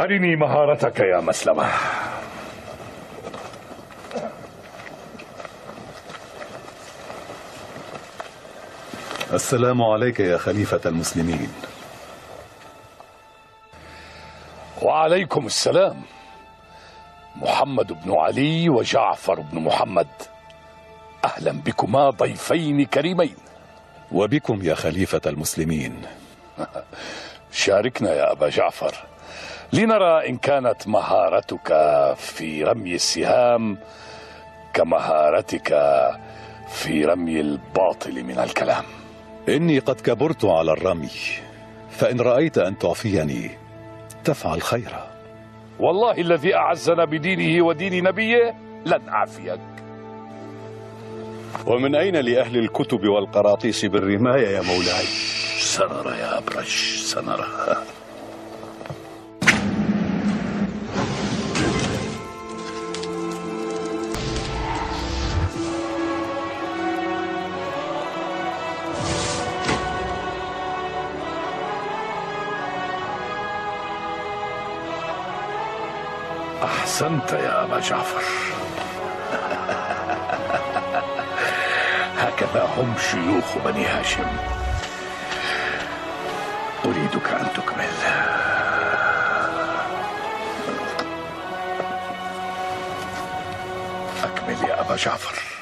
أرني مهارتك يا مسلمة. السلام عليك يا خليفة المسلمين. وعليكم السلام. محمد بن علي وجعفر بن محمد. أهلا بكما ضيفين كريمين. وبكم يا خليفة المسلمين. شاركنا يا أبا جعفر. لنرى إن كانت مهارتك في رمي السهام كمهارتك في رمي الباطل من الكلام. إني قد كبرت على الرمي فإن رأيت أن تعفيني تفعل خيرا. والله الذي أعزنا بدينه ودين نبيه لن أعفيك. ومن أين لأهل الكتب والقراطيس بالرماية يا مولاي؟ سنرى يا أبرش سنرى. أحسنت يا أبا جعفر. هكذا هم شيوخ بني هاشم. أريدك أن تكمل. أكمل يا أبا جعفر.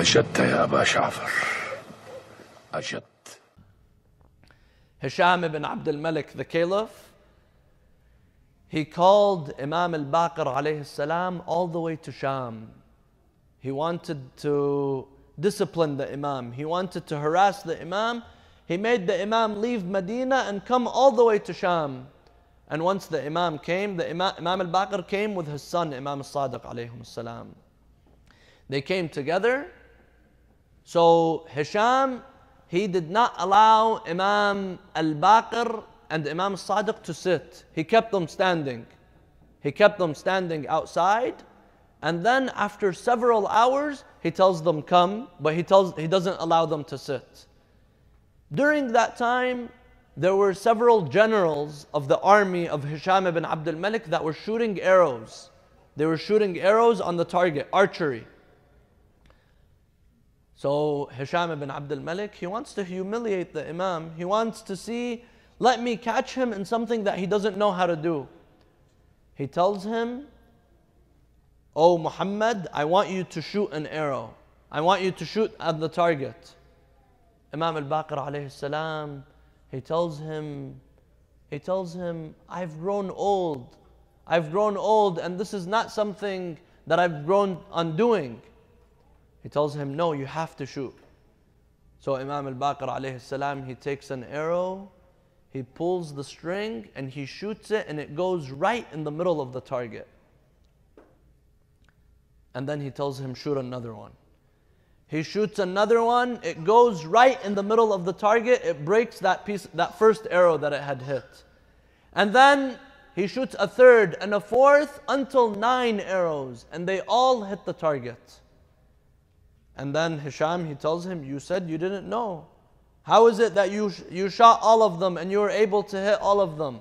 أجدت يا أبا جعفر أجدت Hisham ibn Abdul Malik, the caliph, he called Imam al Baqir alayhi salam all the way to Sham. He wanted to discipline the Imam, he wanted to harass the Imam. He made the Imam leave Medina and come all the way to Sham. And once the Imam came, the Imam, Imam al Baqir came with his son, Imam al Sadiq alayhi salam. They came together. so Hisham he did not allow Imam al Baqir and Imam Sadiq to sit. He kept them standing. He kept them standing outside. And then after several hours, he tells them come, but he tells he doesn't allow them to sit. During that time, there were several generals of the army of Hisham ibn Abdul Malik that were shooting arrows. They were shooting arrows on the target, archery. So Hisham ibn Abdul Malik, he wants to humiliate the Imam. He wants to see, let me catch him in something that he doesn't know how to do. He tells him, Oh Muhammad, I want you to shoot an arrow. I want you to shoot at the target. Imam al-Baqir alayhi salam, he tells him, he tells him, I've grown old. I've grown old and this is not something that I've grown undoing. He tells him, No, you have to shoot. So Imam al Baqir alayhi salam, he takes an arrow, he pulls the string, and he shoots it, and it goes right in the middle of the target. And then he tells him, Shoot another one. He shoots another one, it goes right in the middle of the target, it breaks that piece, that first arrow that it had hit. And then he shoots a third and a fourth until nine arrows, and they all hit the target. And then Hisham, he tells him, You said you didn't know. How is it that you, you shot all of them and you were able to hit all of them?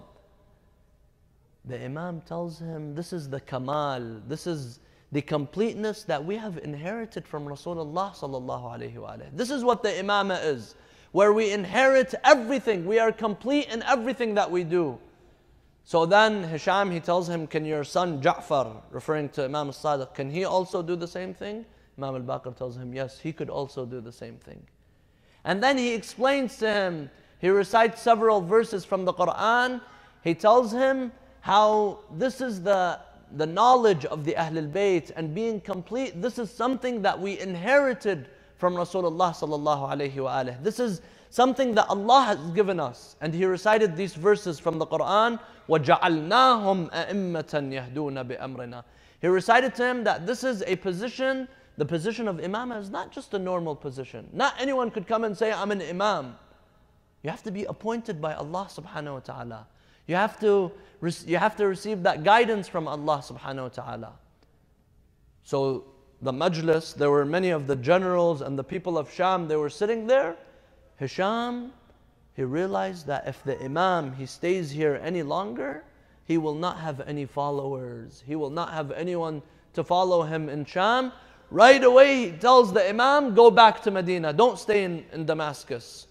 The Imam tells him, This is the Kamal, this is the completeness that we have inherited from Rasulullah. This is what the Imamah is, where we inherit everything. We are complete in everything that we do. So then Hisham, he tells him, Can your son Ja'far, referring to Imam al-Sadiq, can he also do the same thing? Imam al-Baqir tells him, yes, he could also do the same thing. And then he explains to him, he recites several verses from the Quran. He tells him how this is the, the knowledge of the Ahlul Bayt and being complete. This is something that we inherited from Rasulullah sallallahu alayhi wa alihi. This is something that Allah has given us. And he recited these verses from the Quran, وَجَعَلْنَاهُمْ أَئِمَّةً يَهْدُونَ بِأَمْرِنَا He recited to him that this is a position, the position of Imam is not just a normal position. Not anyone could come and say, I'm an Imam. You have to be appointed by Allah subhanahu wa ta'ala. You have to, you have to receive that guidance from Allah subhanahu wa ta'ala. So the majlis, there were many of the generals and the people of Sham, they were sitting there. Hisham, he realized that if the Imam, he stays here any longer, he will not have any followers. He will not have anyone to follow him in Sham. Right away, he tells the Imam, go back to Medina. Don't stay in, in Damascus.